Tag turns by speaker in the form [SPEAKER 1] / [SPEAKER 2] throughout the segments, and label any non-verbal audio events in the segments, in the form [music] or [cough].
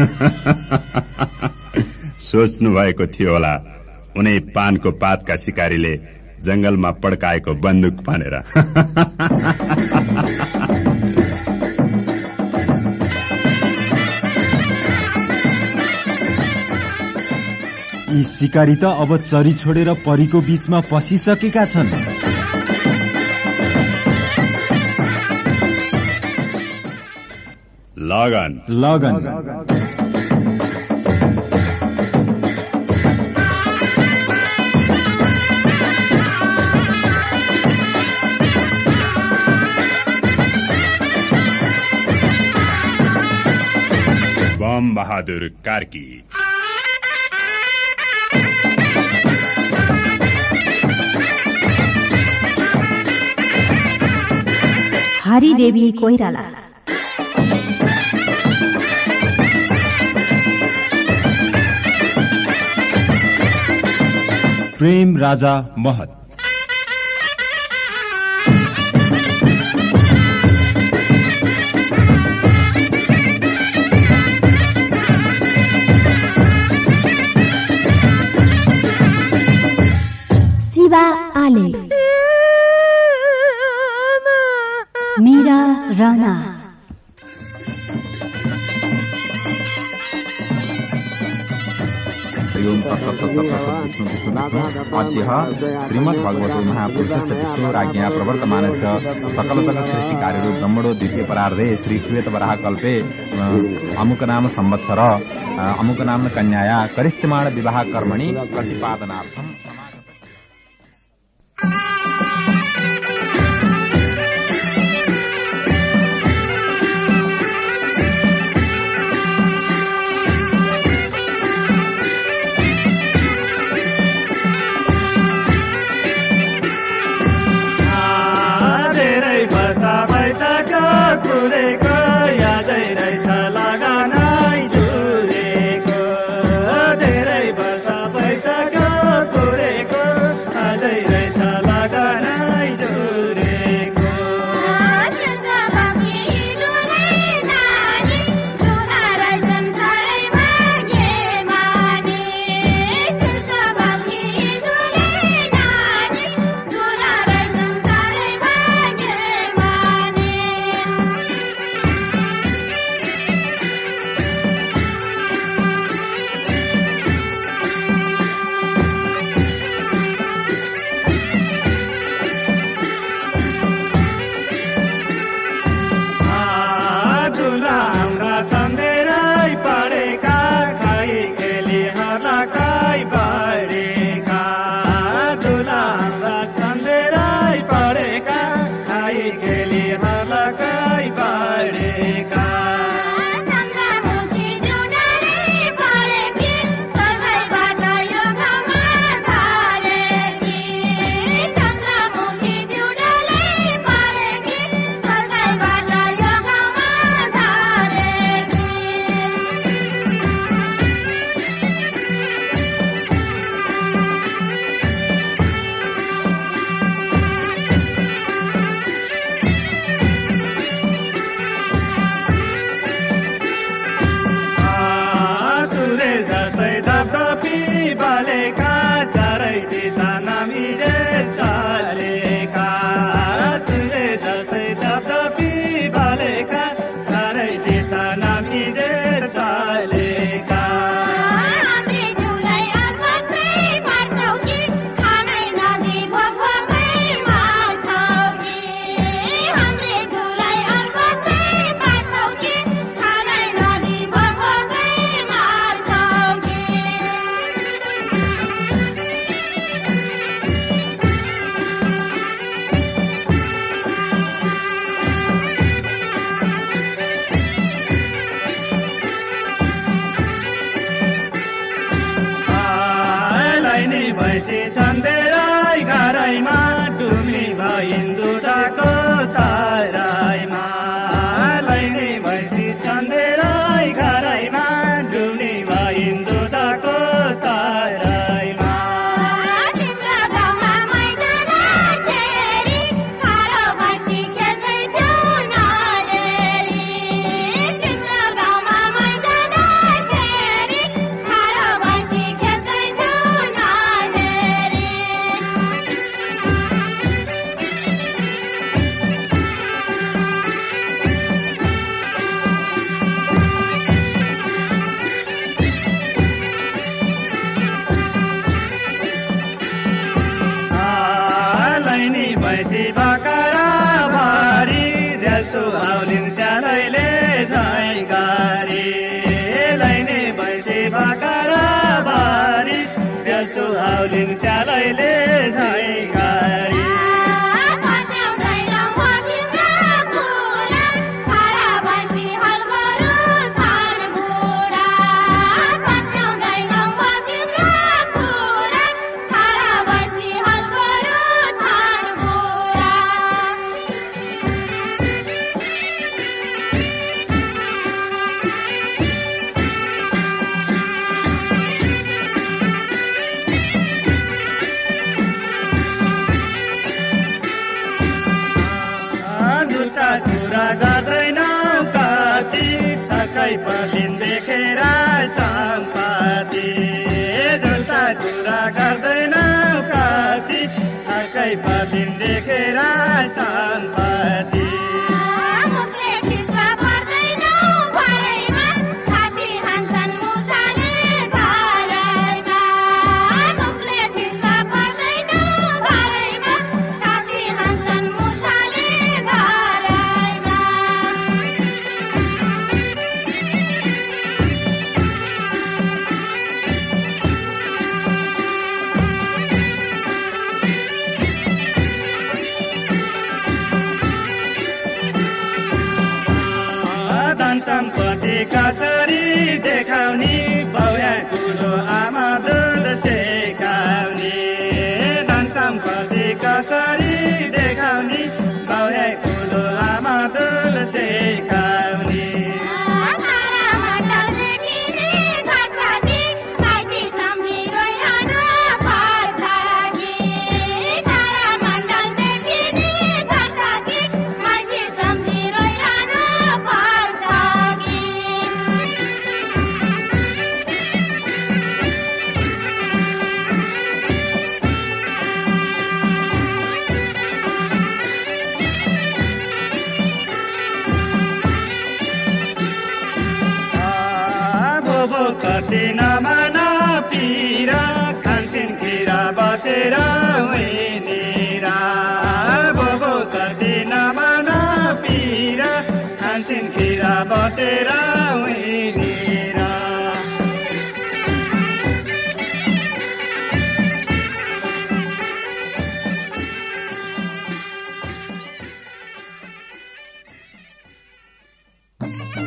[SPEAKER 1] [laughs] सोच्नु भएको थियो होला उनै पानको पातका सिकारीले जंगलमा पड्काएको बन्दुक भनेर। [laughs]
[SPEAKER 2] यी सिकारी त अब चरी छोडेर परीको बीचमा पसिसकेका छन्।
[SPEAKER 1] लगन।
[SPEAKER 2] लगन।
[SPEAKER 1] बहादुर कार्की
[SPEAKER 3] हरिदेवी कोइराला
[SPEAKER 2] प्रेम राजा महत
[SPEAKER 4] अद्य श्रीमद्भगवतो महापुरुषस्य परार्धे श्री वराह कल्पे अमुक नाम संवत्सर अमुक नाम कन्याया करिष्यमाण विवाह कर्मणि प्रतिपादनार्थम
[SPEAKER 5] कुरेको ಕನಕ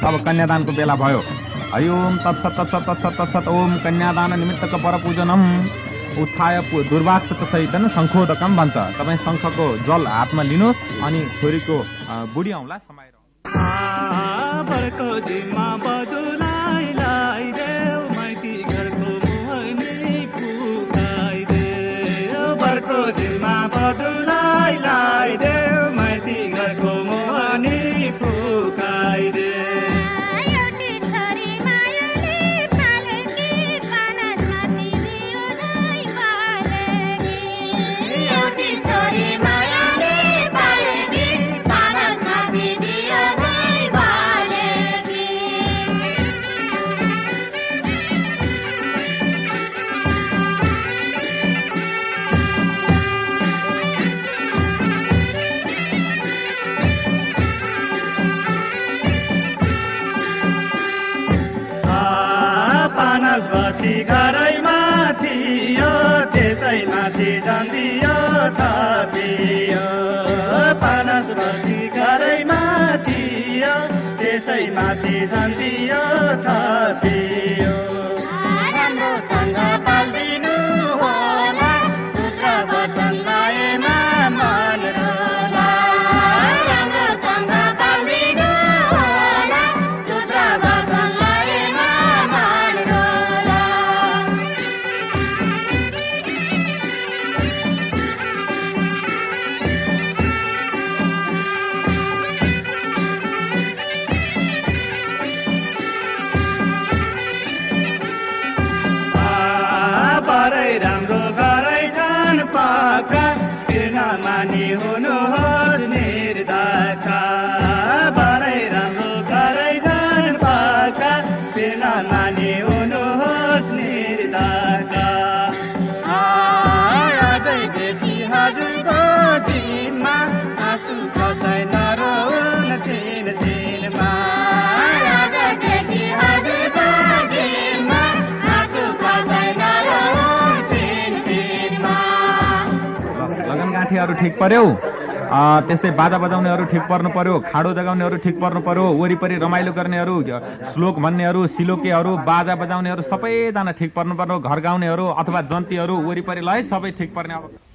[SPEAKER 4] अब कन्यादानको बेला भयो। हरि ओम तत्सत तत्सत तत्सत ओम कन्यादान निमित्तको पर पूजनम उत्थाय दुर्वाक्षसहित शङ्खोदकम भन्छ तपाईँ शङ्खको जल हातमा लिनुहोस् अनि छोरीको बुढी औँला समाएर
[SPEAKER 5] बनस्पति घरै माथि त्यसै माथि जान्दियो थापियो। बनस्पति घरै माथि त्यसै माथि जान्दियो थापियो।
[SPEAKER 4] निर्दता ठिक पर्यो। त्यस्तै बाजा बजाउनेहरू ठिक पर्नु पर्यो खाडो जगाउनेहरू ठिक पर्नु पर्यो वरिपरि रमाइलो गर्नेहरू श्लोक भन्नेहरू सिलोकेहरू बाजा बजाउनेहरू सबैजना ठिक पर्नु पर्यो घर गाउनेहरू अथवा जन्तीहरू वरिपरि लय सबै ठिक पर्ने अवस्था।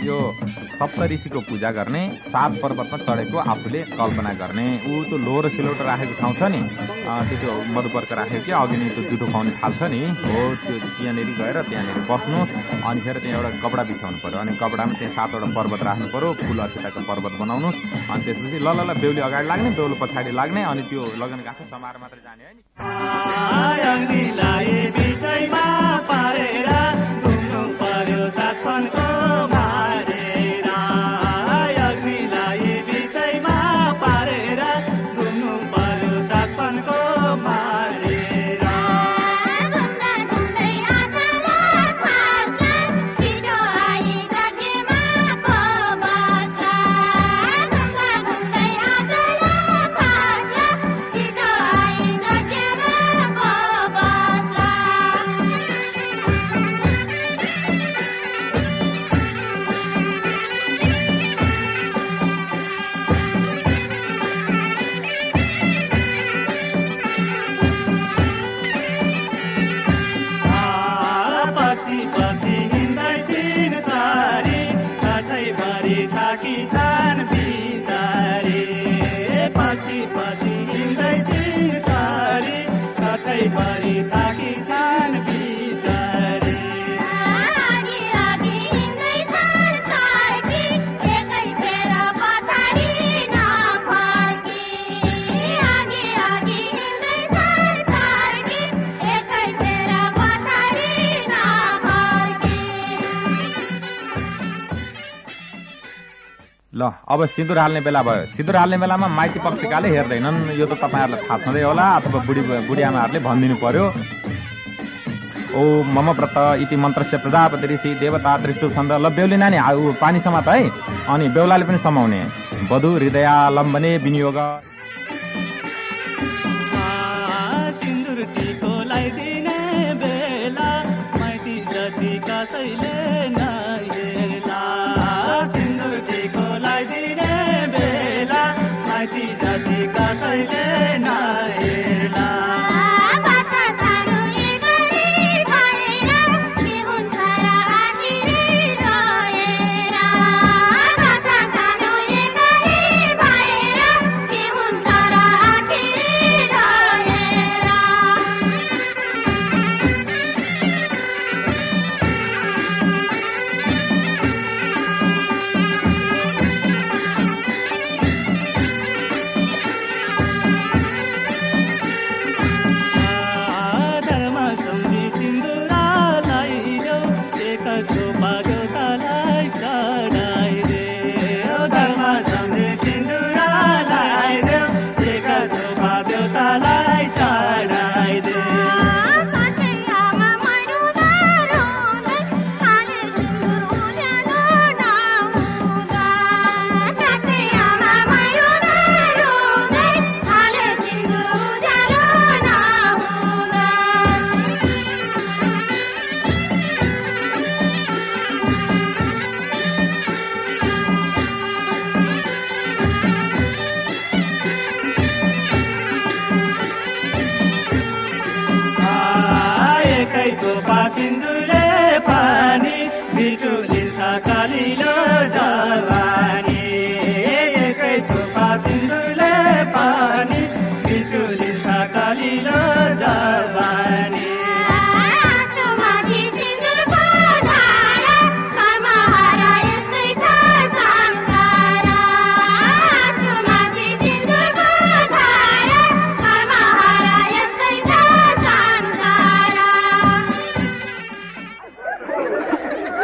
[SPEAKER 4] यो सप्त ऋषिको पूजा गर्ने सात पर्वतमा चढेको आफूले कल्पना गर्ने। ऊ त्यो लोहोरो सिलौटो राखेको ठाउँ छ नि। त्यो मधुपर्क राखेको कि अघि नै त्यो जुठो खुवाउने थाल्छ नि। हो त्यो त्यहाँनिर गएर त्यहाँनिर बस्नु। अनि फेरि त्यहाँ एउटा कपडा बिछाउनु पर्यो। अनि कपडामा त्यहाँ सातवटा पर्वत राख्नु पर्यो। फुल अक्षताको पर्वत बनाउनु। अनि त्यसपछि ल ल बेहुली अगाडि लाग्ने बेहुली पछाडि लाग्ने। अनि त्यो लगन गाँठो समाएर मात्रै जाने है अब सिन्दुर हाल्ने बेला भयो। सिन्दुर हाल्ने बेलामा माइती पक्षकाले हेर्दैनन्। यो त तपाईँहरूलाई थाहा छँदै होला अथवा बुढी बुढी आमाहरूले भनिदिनु पर्यो। ओ मम व्रत इति मन्त्रस्य प्रजापति ऋषि देवता दृष्टु छन्द। ल बेहुली नानी पानी समात है। अनि बेहुलाले पनि समाउने। वधु हृदयालम्बने विनियोग।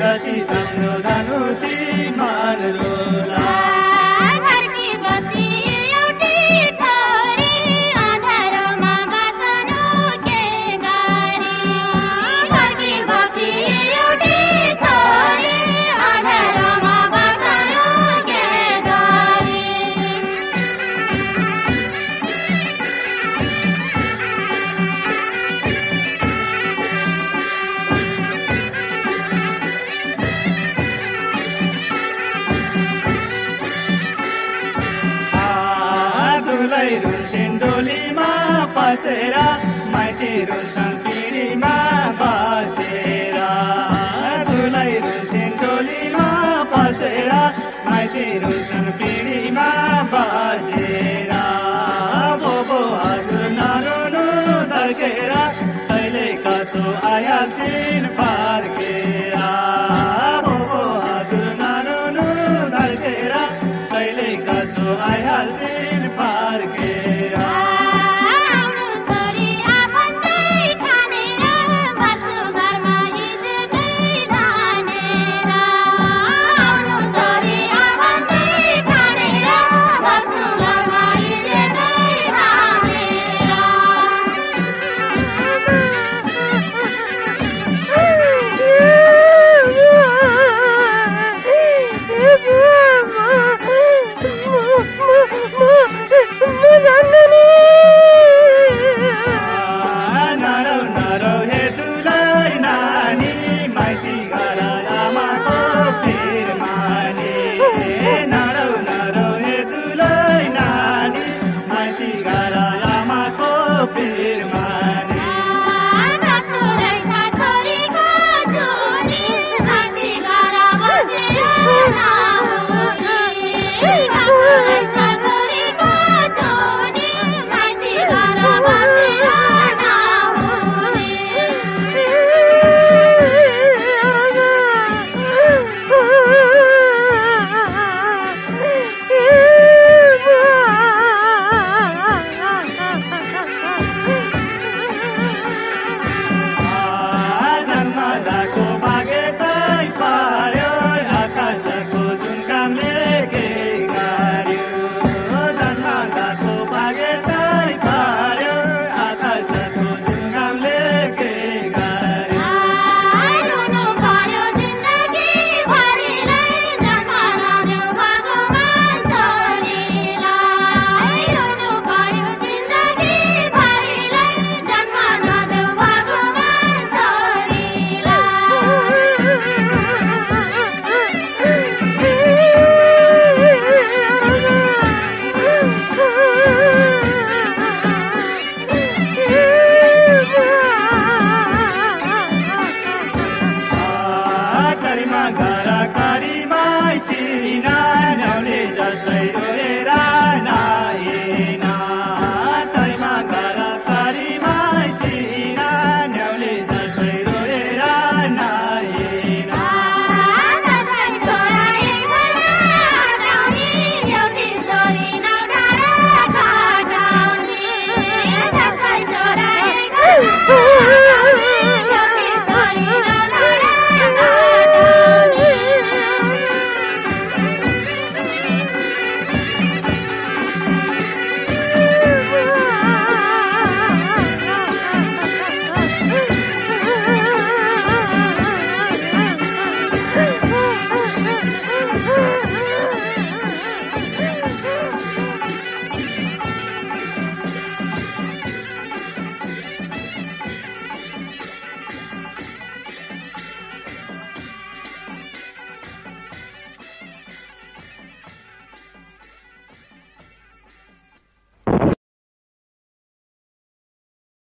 [SPEAKER 6] गति संग धनुषी मान रो के